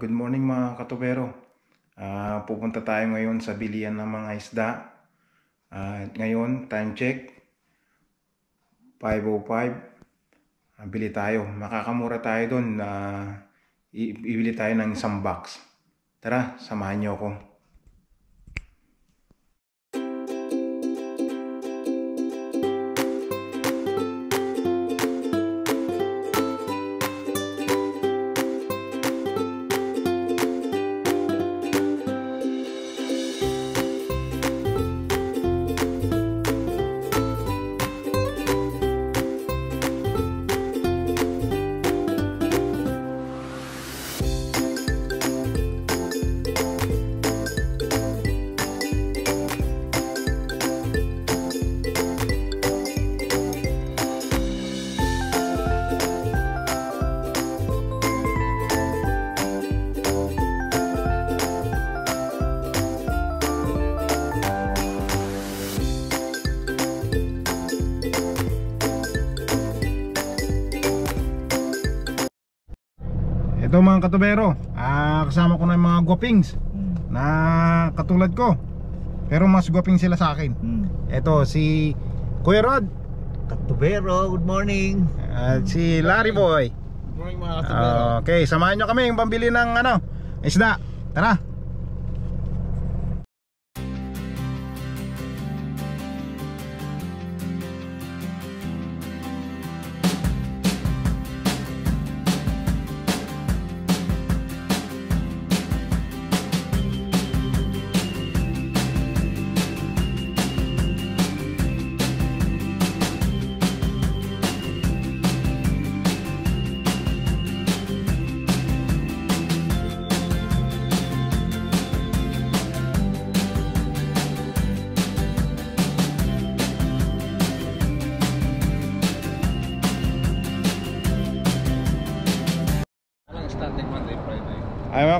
good morning mga katubero. Ah, pupunta tayo ngayon sa bilian ng mga isda. Ah, ngayon, time check. 5.05. Ah, bili tayo. Makakamura tayo doon. na ibili tayo ng isang box. Tara, samahan niyo ako. Mga katubero. Ah, kasama ko na yung mga gwapings na katulad ko. Pero mas gwaping sila sa akin. Ito si Kuya Rod Katubero, good morning. at si Larry Boy. Good morning mga Okay, samahan nyo kami yung pambili ng ano, isda. Tara.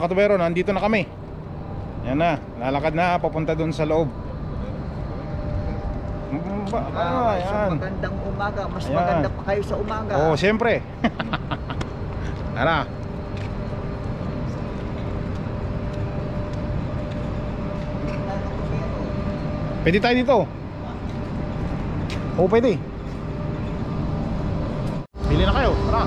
Mga katubero, nandito na kami. Yan na, lalakad na papunta doon sa loob. Mm, Ba, ah, yan. magandang umaga. Mas Ayan. maganda pa kayo sa umaga. Oo, siyempre. Tara. Pwede tayo dito. Oo, pwede. Pili na kayo. Tara.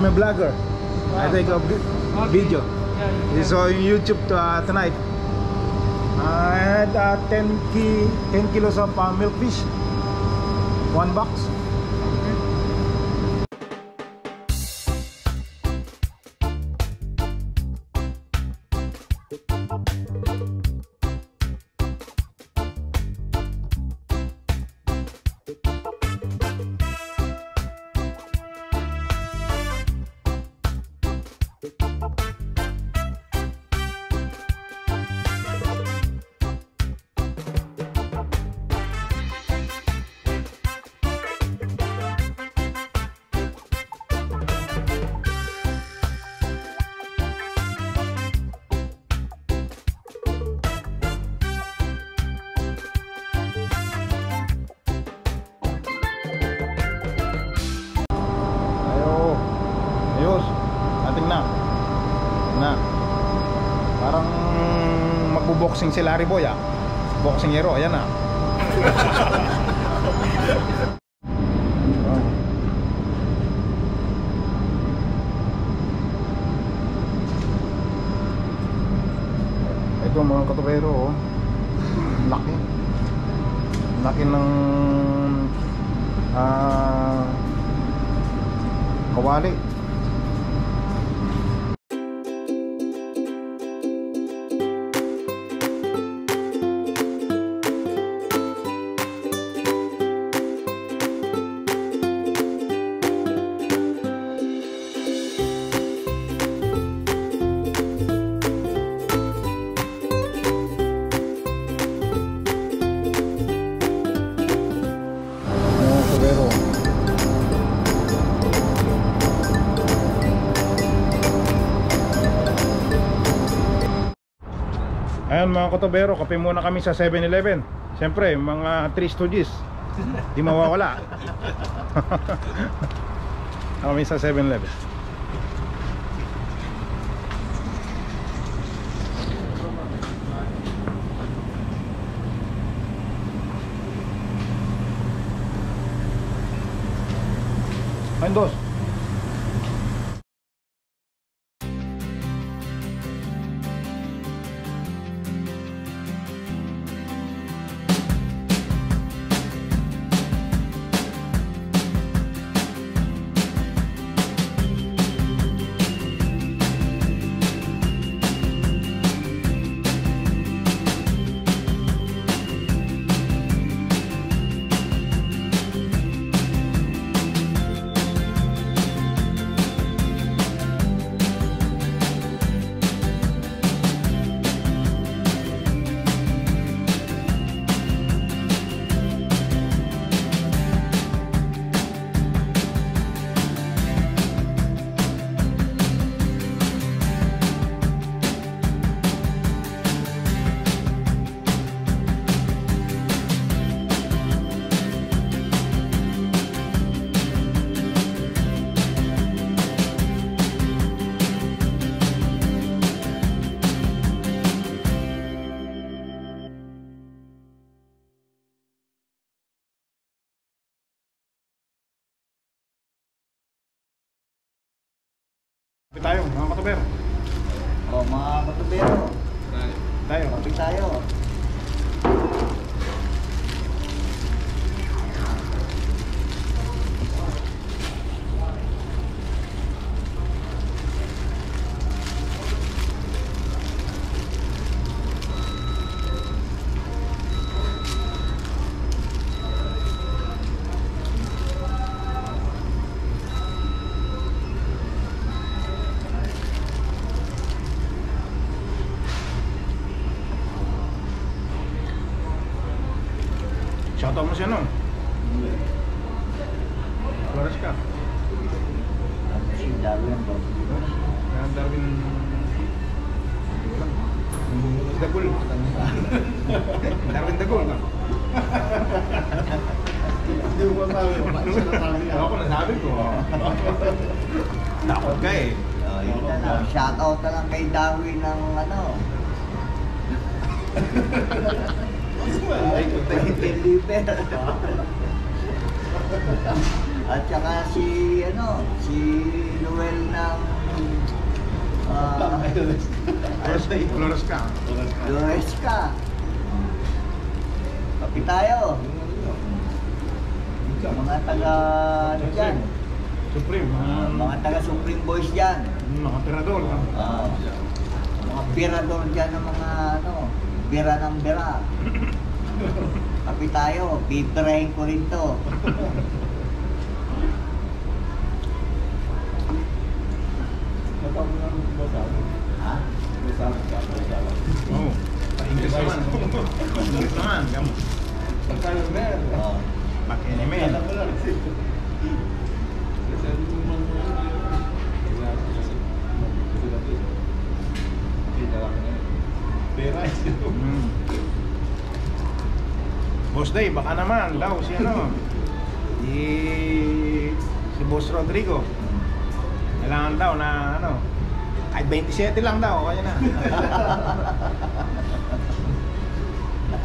I'm a vlogger. I take a vi- video. It's on YouTube uh, tonight. I had uh, 10, ki 10 kilos of uh, milk fish. One box. Magbo-boxing si Larry Boy ah. Boxing hero, ayan ah. Ito mga katubero Ngayon mga kotobero, kape muna kami sa 7-Eleven. Siyempre, mga 3 stooges. Di mawawala. kami sa 7-Eleven. Ayun, Kape tayo, mga kotobero. O mga katubero, Tayo. kape tayo. Shoutout mo siya no? Flores ka. Si Darwin ba? Yan, Darwin. Darwin Dagul ka. Hindi mo masabi. Sinasabi niya. Ako nasabi ko. Takot ka eh. O, yun na lang. Shoutout na lang kay Darwin ng ano. At saka si ano, si Noel ng ah, Flores, ka. Flores ka. Kapi tayo. Mga taga ano dyan. Supreme. Ah, Mga, taga Supreme Boys dyan. mga tirador. Ah, mga birador dyan ng mga ano, bira ng bira. Kapi tayo, bibirahin ko rin to. Ha? Oo. Sa English naman. English naman. Gamo. Oh. Makinemel. Mm. Boss Day, baka naman daw si ano. Si, si Boss Rodrigo. Kailangan daw na ano. Kahit 27 lang daw, kaya na.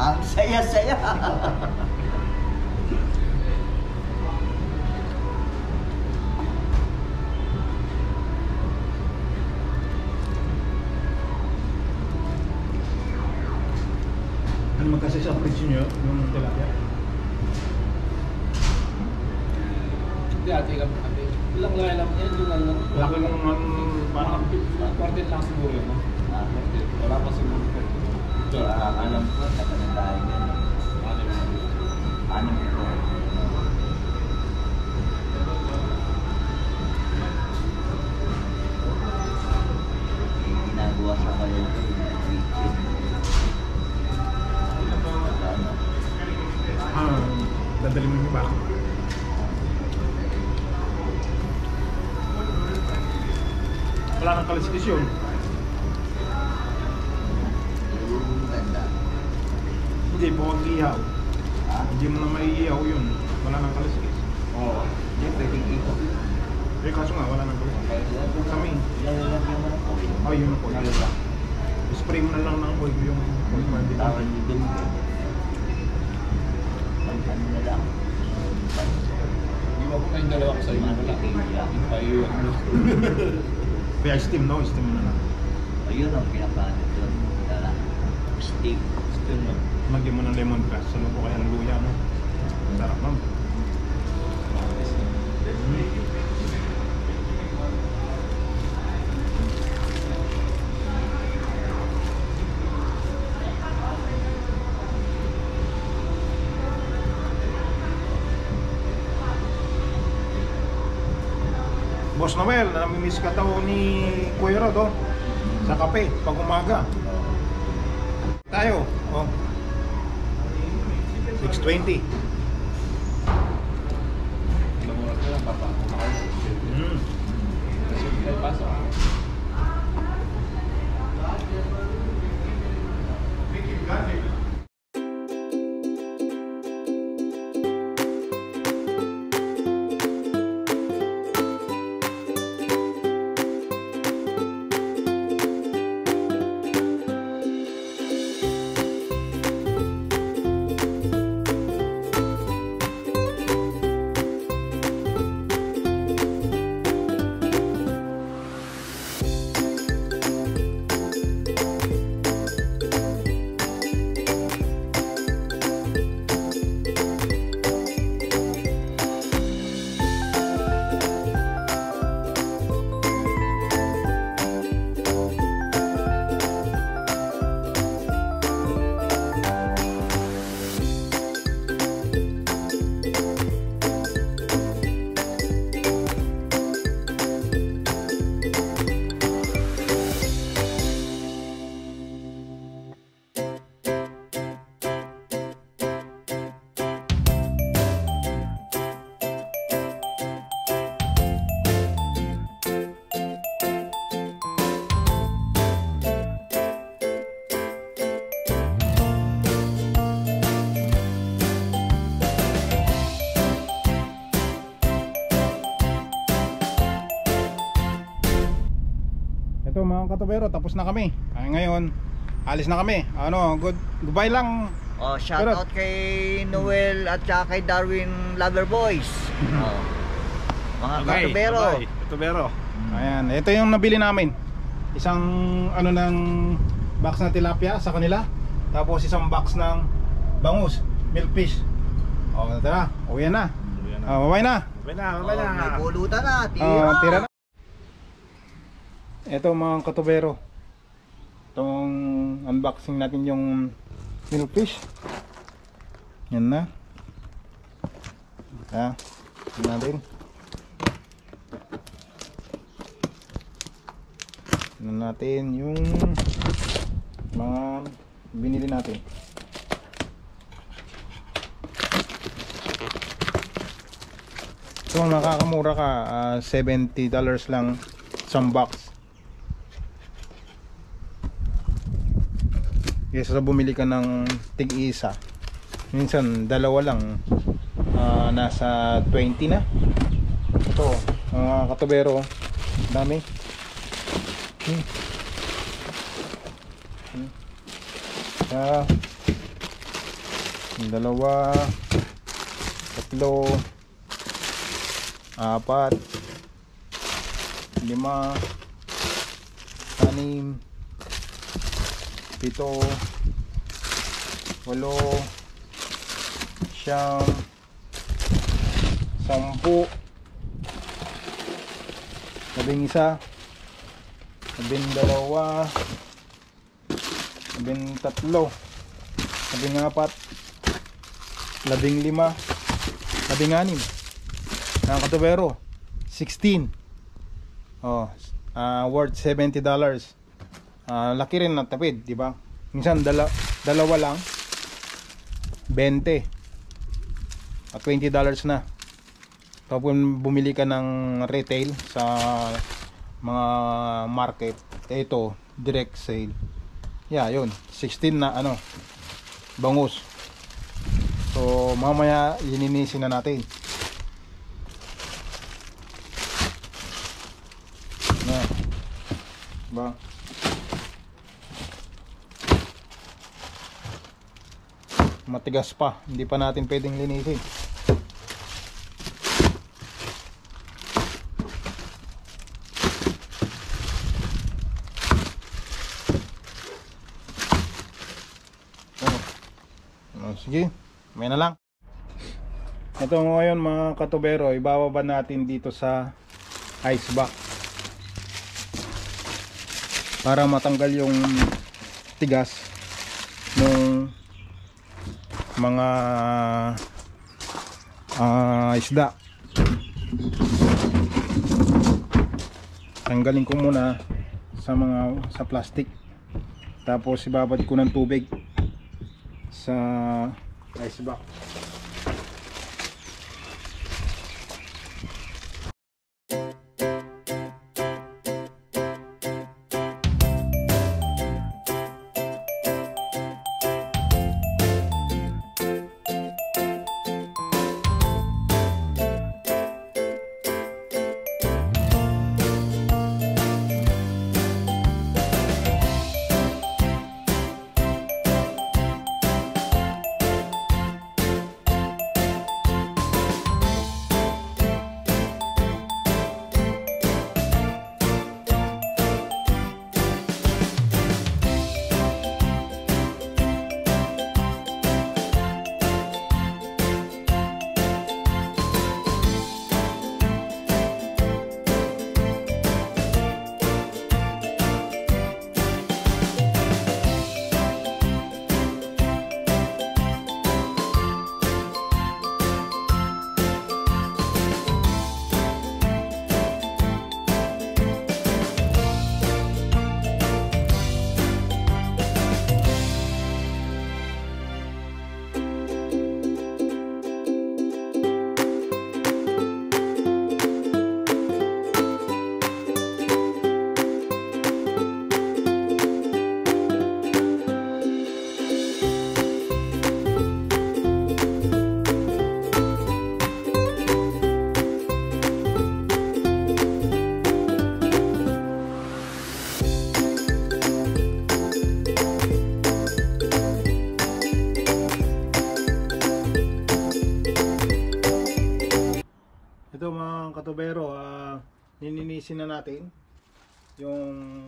Ang saya-saya. Ano magkasi sa presyo nyo, yung tilapia? Hindi ate, ate. Ilang laya lang yan, yun lang lang. Laki ng um, Parang parang quartet lang siguro yun? Ah, Quartet. Wala pa siguro. Ito, ah, alam ko, taga-nandahin yan. ano yun? Ano ito? Yung ginagawa sa kayo dadali mo yung iba. Wala nang kaliskis yun. Hindi, buwag ihaw. Ha? Hindi mo na maiihaw yun. Wala nang kaliskis. Oo. Hindi, pwedeng ikot. Eh, kaso nga, wala nang kaliskis. Kami. Oil. Oh, yun na po. Spray mo na lang ng oil yung oil Tawag ni Dum. Pag ano na lang. Hindi mo po kayong dalawa ko sa inyo. Wala. Yung tayo ano. Kaya steam, no? Steam mo na lang. Ayun ang pinakaano doon. Dala. Steak. Still no. Lagyan mo ng lemon grass. Salo po kaya ng luya, no? Sarap, ma'am. Boss Noel, namimiss ka daw ni Kuya Rod, oh. Sa kape, pag umaga. Tayo, oh. 620. Ilang oras na lang, papa. Mm. Katubero, tapos na kami. Ay, ngayon, alis na kami. Ano, good, goodbye lang. Oh, shout out kay Noel at saka kay Darwin Lover Boys. Oh. Mga katubero. Katubero. Ayan, ito yung nabili namin. Isang ano ng box na tilapia sa kanila. Tapos isang box ng bangus, milkfish. O, tara, uwi na. Oh, bye na. Bye na, Oh, may pulutan na. Tira. Oh, tira na. Ito mga katubero. Itong unboxing natin yung milkfish. Yan na. Ah, yan natin. Yan natin yung mga binili natin. So makakamura ka ah, $70 lang isang box. Kesa sa bumili ka ng tig-isa. Minsan dalawa lang ah, nasa 20 na. Ito, mga katubero, dami. Hmm. Hmm. Ah, dalawa, tatlo, apat, lima, anim, pito, walo, siyam, sampu, labing isa, labing dalawa, labing tatlo, labing apat, labing lima, labing anim. Ang katubero, 16. Oh, ah, worth 70 Ah, laki rin ng tapid, di ba? Minsan dala, dalawa lang 20 at 20 dollars na. Kapag bumili ka ng retail sa mga market, ito direct sale. Yeah, yun. 16 na ano bangus. So mamaya ininisin na natin. Na. Ba? Matigas pa, hindi pa natin pwedeng linisin. Oh. Oh, sige, may na lang. Ito ngayon mga katubero, ibababa natin dito sa ice box. Para matanggal yung tigas mga ah, isda. Tanggalin ko muna sa mga sa plastic. Tapos ibabad ko ng tubig sa ice box. Katubero, ah, nininisin na natin yung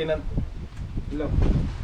natin ang ilaw.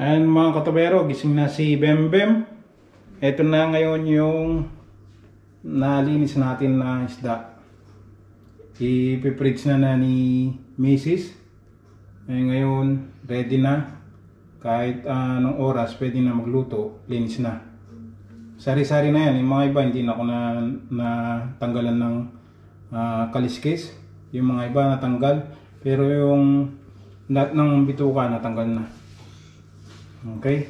And mga katubero, gising na si Bembem. Ito na ngayon yung nalinis natin na isda. Ipipridge na na ni Mrs. Eh, ngayon, ready na. Kahit ah, anong oras, pwede na magluto. Linis na. Sari-sari na yan. Yung mga iba, hindi na ako na, na tanggalan ng ah, kaliskis. Yung mga iba natanggal. Pero yung lahat ng bituka natanggal na. Okay?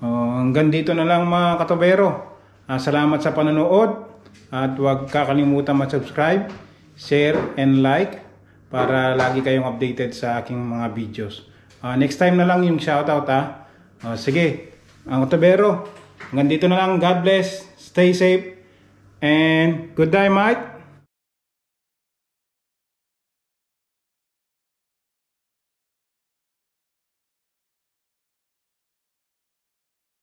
Oh, hanggang dito na lang mga katobero. Ah, salamat sa panonood. At huwag kakalimutan mag-subscribe, share, and like para lagi kayong updated sa aking mga videos. Ah, next time na lang yung shoutout ha. Ah, sige, ang katobero. Hanggang dito na lang. God bless. Stay safe. And good day, mate.